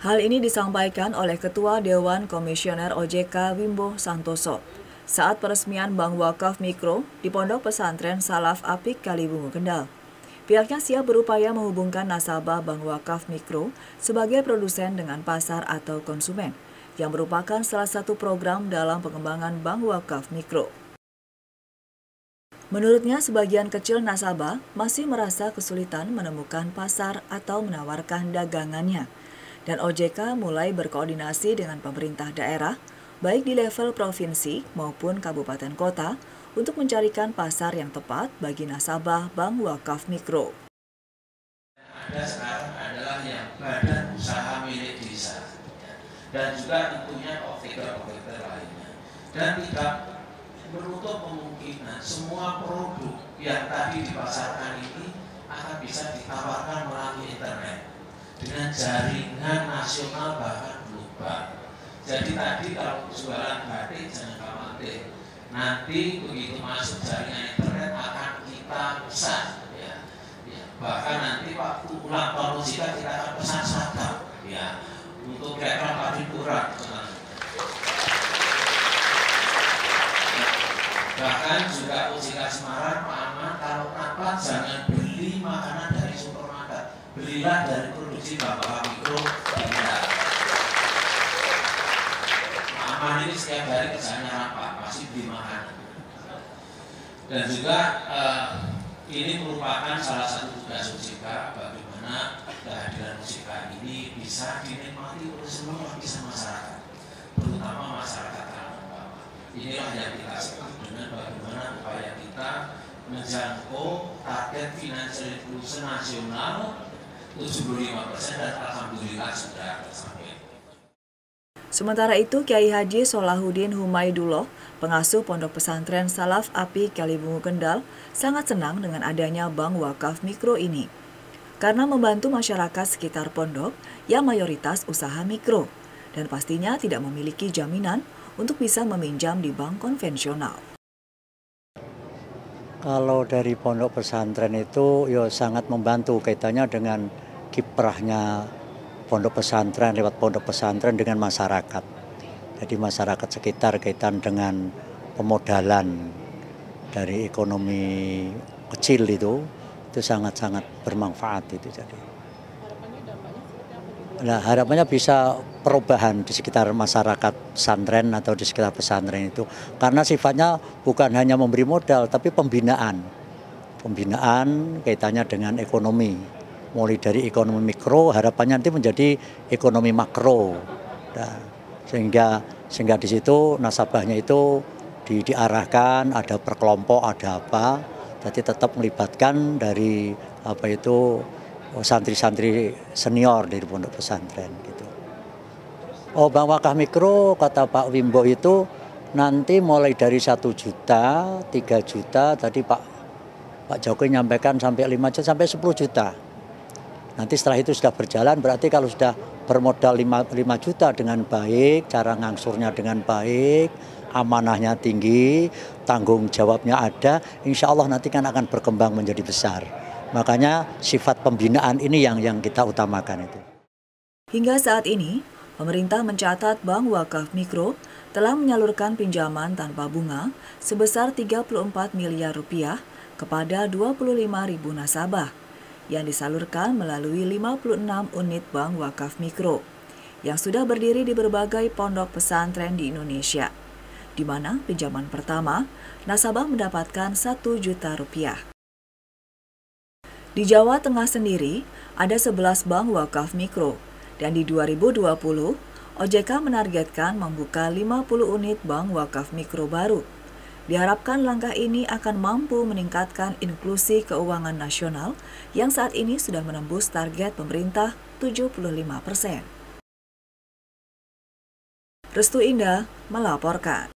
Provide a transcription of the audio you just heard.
Hal ini disampaikan oleh Ketua Dewan Komisioner OJK Wimbo Santoso saat peresmian Bank Wakaf Mikro di Pondok Pesantren Salaf Apik Kalibungu Kendal. Pihaknya siap berupaya menghubungkan nasabah Bank Wakaf Mikro sebagai produsen dengan pasar atau konsumen, yang merupakan salah satu program dalam pengembangan Bank Wakaf Mikro. Menurutnya, sebagian kecil nasabah masih merasa kesulitan menemukan pasar atau menawarkan dagangannya. Dan OJK mulai berkoordinasi dengan pemerintah daerah, baik di level provinsi maupun kabupaten kota, untuk mencarikan pasar yang tepat bagi nasabah Bank Wakaf Mikro. Ada sekarang adalah yang badan usaha milik desa dan juga tentunya optiker-optiker lainnya dan tidak menutup kemungkinan semua produk yang tadi dipasarkan ini akan bisa ditawarkan melalui internet dengan jaringan nasional bahkan global. Jadi tadi kalau jualan batik jangan khawatir, nanti begitu masuk jaringan internet akan kita pesan. Ya. Ya. Bahkan nanti waktu ulang tahun kita kita akan pesan sadap ya untuk daerah Paripura bahkan juga OJK Semarang Pak Ahmad kalau rapat jangan beli makanan belilah dari produksi bapak mikro Ahmad ini setiap hari kerjanya rapat pasti beli makanan dan juga eh, ini merupakan salah satu tugas OJK bagaimana kehadiran OJK ini bisa dinikmati oleh semua lapisan masyarakat terutama masyarakat inilah yang kita sebut dengan bagaimana upaya kita menjangkau target financial inclusion nasional 75 persen dan alhamdulillah sudah tercapai. Sementara itu, Kiai Haji Solahuddin Humaidullah, pengasuh Pondok Pesantren Salaf Api Kalibungu Kendal, sangat senang dengan adanya Bank Wakaf Mikro ini. Karena membantu masyarakat sekitar pondok yang mayoritas usaha mikro dan pastinya tidak memiliki jaminan untuk bisa meminjam di bank konvensional. Kalau dari pondok pesantren itu ya sangat membantu kaitannya dengan kiprahnya pondok pesantren lewat pondok pesantren dengan masyarakat. Jadi masyarakat sekitar kaitan dengan pemodalan dari ekonomi kecil itu itu sangat-sangat bermanfaat itu jadi. Nah harapannya bisa perubahan di sekitar masyarakat pesantren atau di sekitar pesantren itu. Karena sifatnya bukan hanya memberi modal tapi pembinaan. Pembinaan kaitannya dengan ekonomi. Mulai dari ekonomi mikro harapannya nanti menjadi ekonomi makro. Nah, sehingga sehingga di situ nasabahnya itu di, diarahkan ada perkelompok ada apa tapi tetap melibatkan dari apa itu santri-santri senior dari pondok pesantren gitu. Oh Bang Wakaf Mikro kata Pak Wimbo itu nanti mulai dari satu juta, tiga juta, tadi Pak Pak Jokowi nyampaikan sampai 5 juta sampai 10 juta. Nanti setelah itu sudah berjalan berarti kalau sudah bermodal 5, 5 juta dengan baik, cara ngangsurnya dengan baik, amanahnya tinggi, tanggung jawabnya ada, insya Allah nanti kan akan berkembang menjadi besar. Makanya sifat pembinaan ini yang yang kita utamakan itu. Hingga saat ini, pemerintah mencatat Bank Wakaf Mikro telah menyalurkan pinjaman tanpa bunga sebesar 34 miliar rupiah kepada 25 ribu nasabah yang disalurkan melalui 56 unit Bank Wakaf Mikro yang sudah berdiri di berbagai pondok pesantren di Indonesia, di mana pinjaman pertama nasabah mendapatkan 1 juta rupiah. Di Jawa Tengah sendiri, ada 11 bank wakaf mikro, dan di 2020, OJK menargetkan membuka 50 unit bank wakaf mikro baru. Diharapkan langkah ini akan mampu meningkatkan inklusi keuangan nasional yang saat ini sudah menembus target pemerintah 75 persen. Restu Indah melaporkan.